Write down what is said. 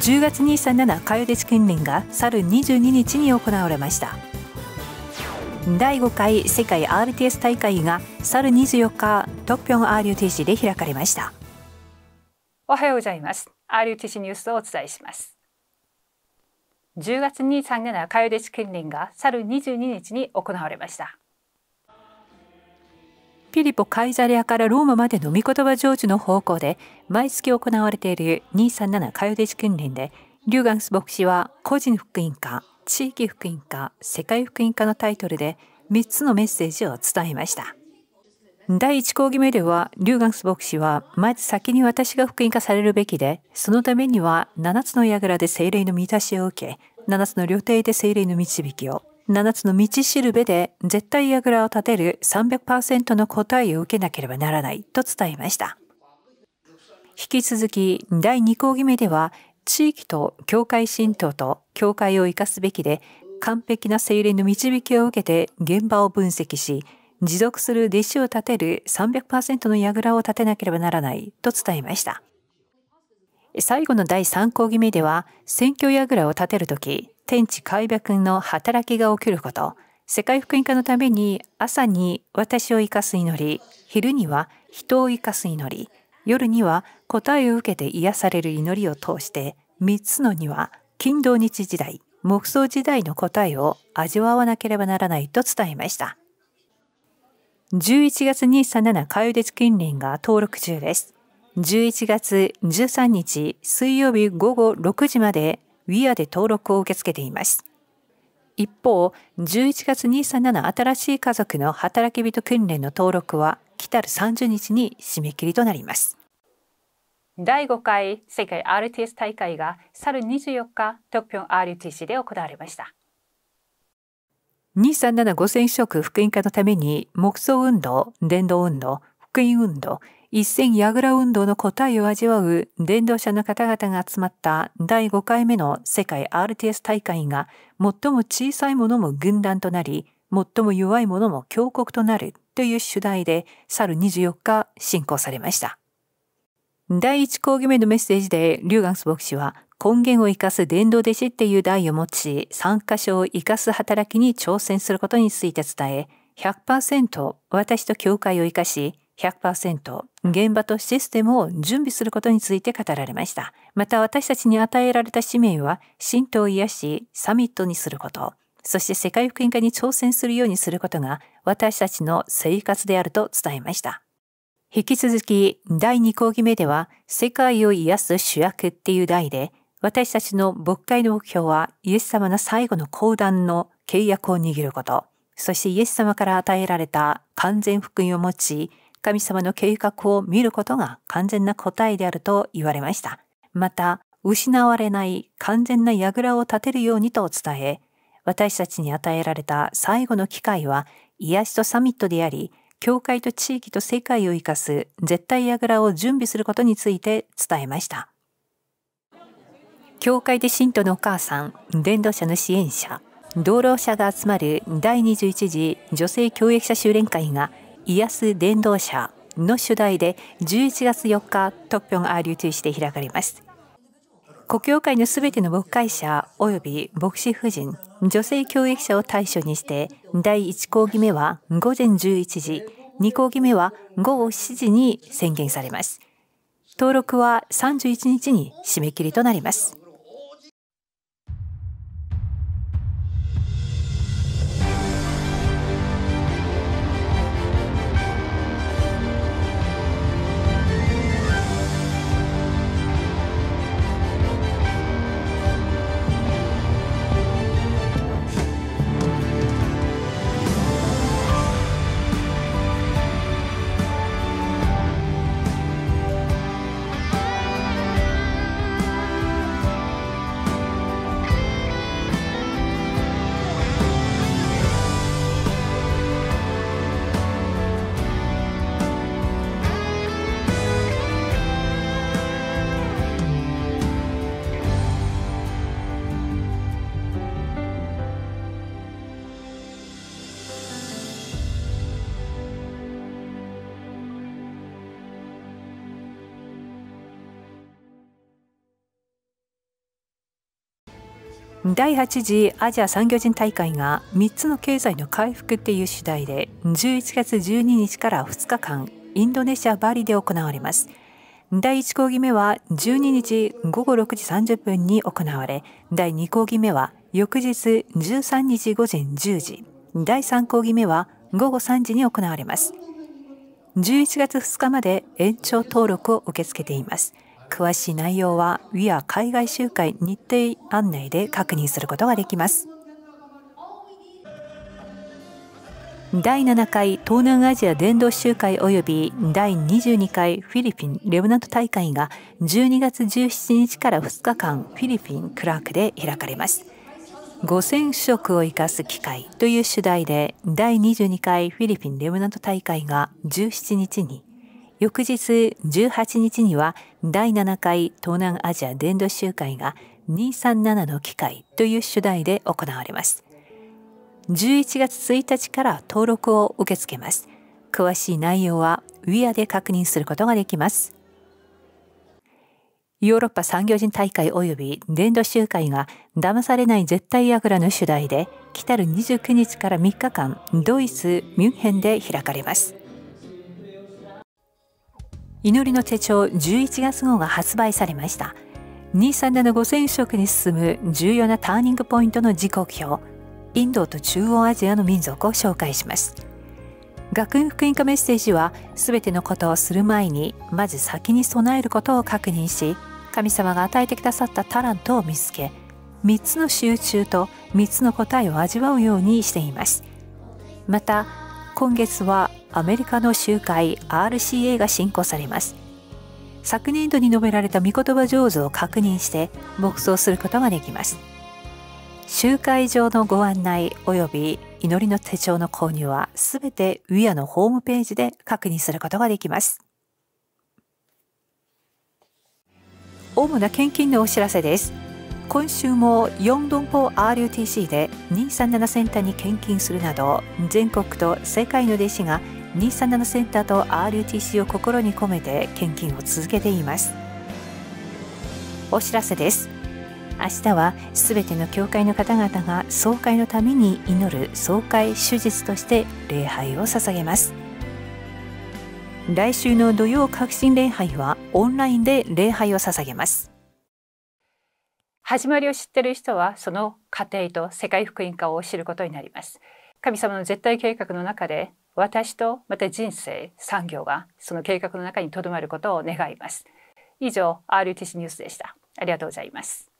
10月237かよでち訓練が去る22日に行われました。第5回世界 RTS 大会が去る24日トピョン RUTC で開かれました。おはようございます。RUTC ニュースをお伝えします。10月237かよでち訓練が去る22日に行われました。ピリポ・カイザリアからローマまでの御言葉成就の方向で毎月行われている237カヨデジ訓練でリューガンス牧師は個人福音家地域福音家世界福音家のタイトルで3つのメッセージを伝えました。第1講義目ではリューガンス牧師はまず先に私が福音化されるべきでそのためには7つの櫓で精霊の満たしを受け7つの旅程で精霊の導きを7つの道しるべで絶対櫓を立てる300%の答えを受けなければならないと伝えました。引き続き第2講義目では地域と教会神道と教会を生かすべきで完璧な精霊の導きを受けて現場を分析し持続する弟子を立てる300%の櫓を立てなければならないと伝えました。最後の第3講義目では選挙櫓を立てるとき天地開闢の働きが起きること、世界福音化のために朝に私を生かす祈り、昼には人を生かす祈り、夜には答えを受けて癒される祈りを通して、3つのには金土日時代、木葬時代の答えを味わわなければならないと伝えました。11月237カヨデチ訓練が登録中です。11月13日水曜日午後6時まで WIA で登録を受け付けています。一方、11月237新しい家族の働き人訓練の登録は来たる30日に締め切りとなります。第5回世界 RTS 大会が去る24日、トピョン RTC で行われました。237 5000色福音化のために木造運動、伝道運動、福音運動、一銭矢倉運動の答えを味わう伝道者の方々が集まった第5回目の世界 RTS 大会が最も小さいものも軍団となり、最も弱いものも強国となるという主題で去る24日進行されました。第1講義目のメッセージでリューガンス牧師は根源を生かす伝道弟子っていう題を持ち、参加所を生かす働きに挑戦することについて伝え、100%私と教会を生かし、100%現場とシステムを準備することについて語られました。また私たちに与えられた使命は、神道を癒し、サミットにすること、そして世界福音化に挑戦するようにすることが私たちの生活であると伝えました。引き続き第2講義目では世界を癒す主役っていう題で私たちの牧会の目標はイエス様の最後の講談の契約を握ること、そしてイエス様から与えられた完全福音を持ち神様の計画を見ることが完全な答えであると言われました。また、失われない完全な櫓を立てるようにと伝え、私たちに与えられた最後の機会は癒しとサミットであり、教会と地域と世界を生かす絶対櫓を準備することについて伝えました。教会で信徒のお母さん、伝道者の支援者、道路者が集まる第21次女性教育者修練会が癒す伝道者の主題で11月4日トッピョン RUTC で開かれます。国教会のすべての牧会者及び牧師夫人、女性教育者を対象にして第1講義目は午前11時、2講義目は午後7時に宣言されます。登録は31日に締め切りとなります。第8次アジア産業人大会が3つの経済の回復っていう主題で11月12日から2日間インドネシア・バリで行われます。第1講義目は12日午後6時30分に行われ、第2講義目は翌日13日午前10時、第3講義目は午後3時に行われます。11月2日まで延長登録を受け付けています。詳しい内容は WIA 海外集会日程案内で確認することができます。第7回東南アジア伝道集会及び第22回フィリピンレブナント大会が12月17日から2日間フィリピン・クラークで開かれます。5000色を生かす機会という主題で第22回フィリピンレブナント大会が17日に翌日18日には第7回東南アジア伝道集会が237の機会という主題で行われます。11月1日から登録を受け付けます。詳しい内容は WIA で確認することができます。ヨーロッパ産業人大会及び伝道集会が騙されない絶対櫓の主題で来たる29日から3日間ドイツ・ミュンヘンで開かれます。祈りの手帳11月号が発売されました。237 5000色に進む重要なターニングポイントの時刻表、インドと中央アジアの民族を紹介します。学院福音化メッセージは、すべてのことをする前に、まず先に備えることを確認し、神様が与えてくださったタラントを見つけ、3つの集中と3つの答えを味わうようにしています。また、今月はアメリカの集会 RCA が進行されます。昨年度に述べられた御言葉上手を確認して黙想することができます。集会場のご案内及び祈りの手帳の購入はすべてウィアのホームページで確認することができます。主な献金のお知らせです。今週も4ドンポ RUTC で237センターに献金するなど全国と世界の弟子が237センターと RUTC を心に込めて献金を続けています。お知らせです。明日はすべての教会の方々が総会のために祈る総会手術として礼拝を捧げます。来週の土曜革新礼拝はオンラインで礼拝を捧げます。始まりを知っている人はその過程と世界福音化を知ることになります。神様の絶対計画の中で私とまた人生産業がその計画の中にとどまることを願います。以上 RTC ニュースでした。ありがとうございます。